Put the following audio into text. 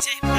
DJ